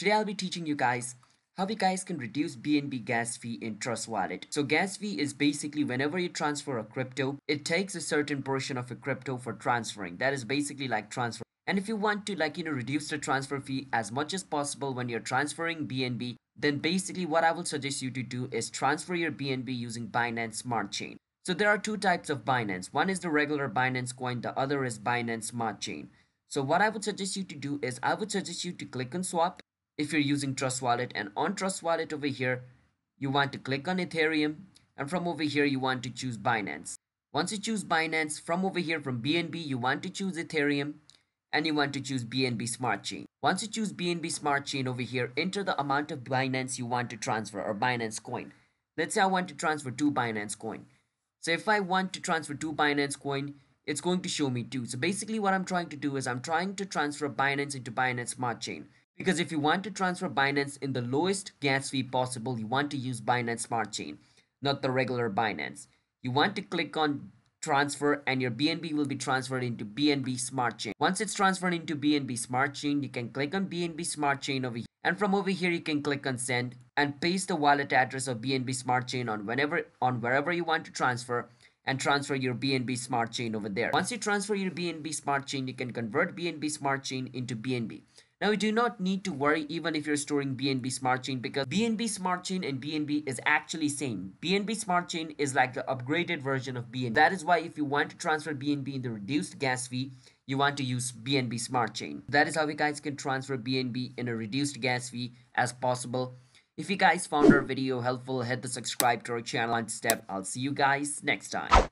Today I'll be teaching you guys how you guys can reduce BNB gas fee in Trust Wallet. So gas fee is basically whenever you transfer a crypto, it takes a certain portion of a crypto for transferring. That is basically like transfer. And if you want to like, you know, reduce the transfer fee as much as possible when you're transferring BNB, then basically what I will suggest you to do is transfer your BNB using Binance Smart Chain. So there are two types of Binance. One is the regular Binance coin, the other is Binance Smart Chain. So what I would suggest you to do is I would suggest you to click on swap if you're using Trust Wallet and on Trust Wallet over here, you want to click on Ethereum and from over here, you want to choose Binance. Once you choose Binance, from over here from BNB, you want to choose Ethereum and you want to choose BNB Smart Chain. Once you choose BNB Smart Chain over here, enter the amount of Binance you want to transfer or Binance coin. Let's say I want to transfer two Binance coin. So if I want to transfer two Binance coin, it's going to show me two. So basically what I'm trying to do is I'm trying to transfer Binance into Binance Smart Chain. Because if you want to transfer Binance in the lowest gas fee possible, you want to use Binance Smart Chain, not the regular Binance. You want to click on transfer and your BNB will be transferred into BNB Smart Chain. Once it's transferred into BNB Smart Chain, you can click on BNB Smart Chain over here. And from over here, you can click on send and paste the wallet address of BNB Smart Chain on whenever on wherever you want to transfer and transfer your BNB Smart Chain over there. Once you transfer your BNB Smart Chain, you can convert BNB Smart Chain into BNB. Now you do not need to worry even if you're storing BNB Smart Chain because BNB Smart Chain and BNB is actually same. BNB Smart Chain is like the upgraded version of BNB. That is why if you want to transfer BNB in the reduced gas fee, you want to use BNB Smart Chain. That is how you guys can transfer BNB in a reduced gas fee as possible. If you guys found our video helpful, hit the subscribe to our channel and step. I'll see you guys next time.